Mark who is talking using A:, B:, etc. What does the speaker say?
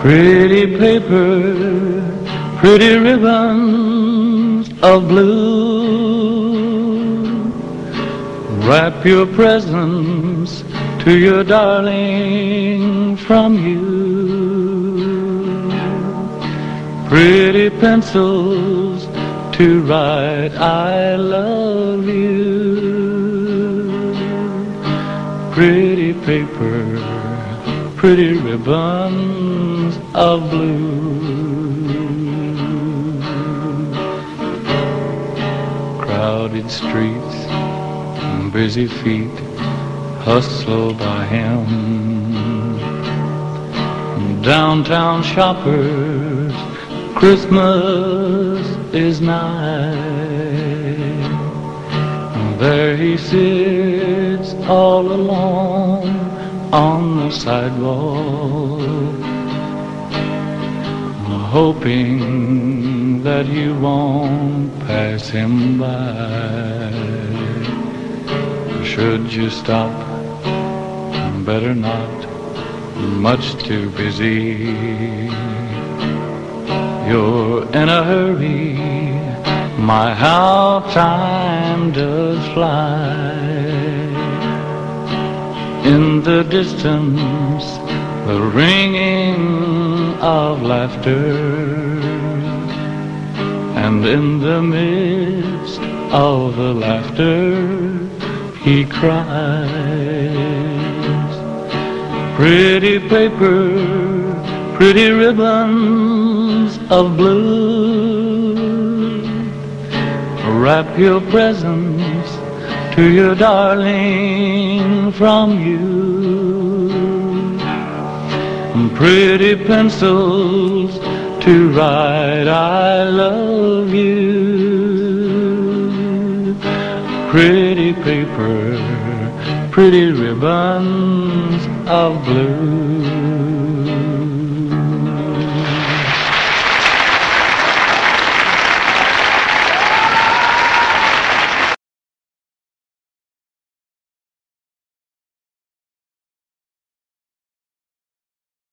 A: Pretty paper, pretty ribbons of blue. Wrap your presents to your darling from you. Pretty pencils to write I love you. Pretty paper, pretty ribbons of blue. Crowded streets, and busy feet hustle by him. Downtown shoppers, Christmas is nigh. There he sits all alone on the sidewalk, hoping that you won't pass him by. Should you stop? Better not, much too busy. You're in a hurry, my how time does fly. The distance, the ringing of laughter, and in the midst of the laughter, he cries. Pretty paper, pretty ribbons of blue. Wrap your presents to your darling from you. Pretty pencils to write I love you. Pretty paper, pretty ribbons of blue.